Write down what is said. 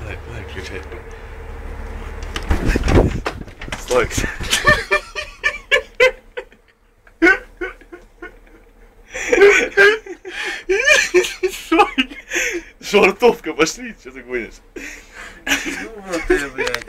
Давай, давай, включай. Слойкся. Пошли, что ты гонишь? Ну вот ты, блядь.